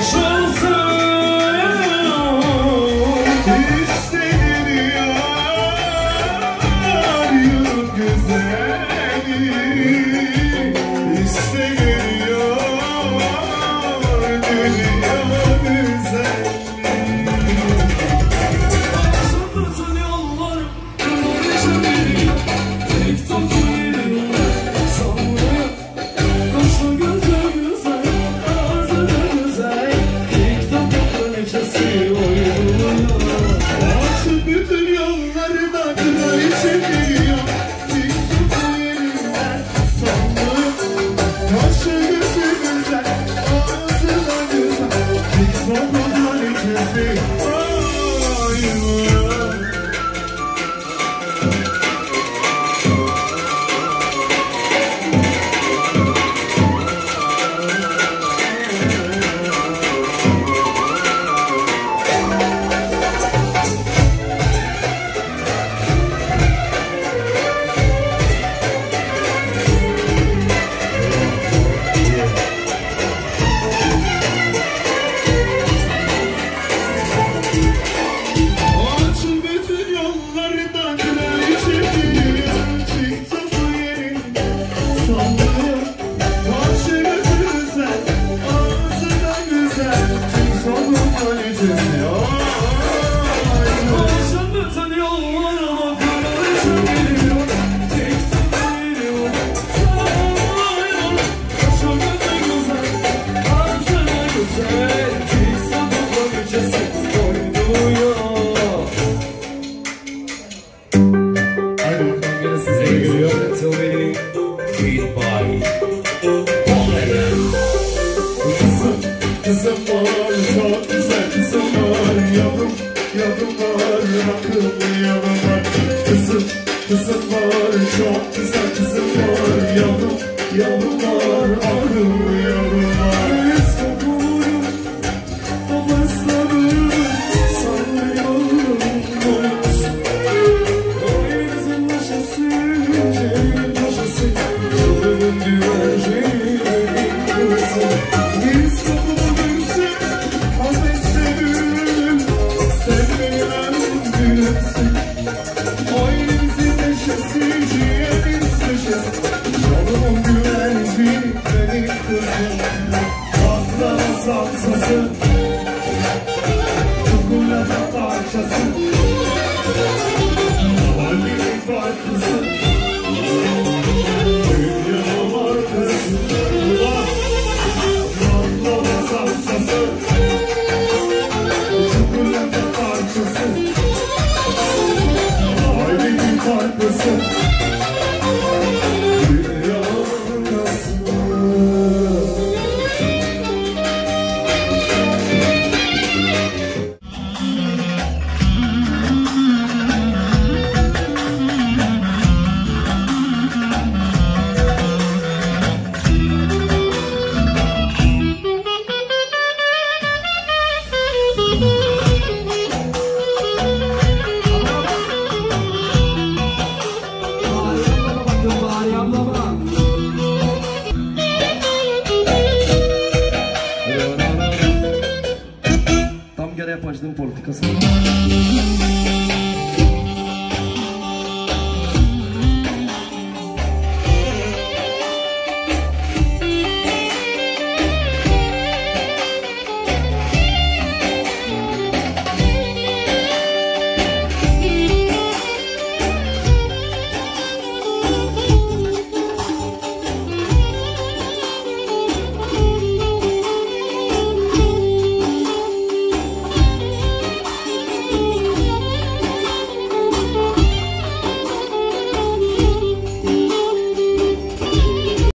顺 you. Aklım var, aklım yalan Kızım, kızım var Çok güzel kızım var. Yavrum, yavrum Yeah. músicas.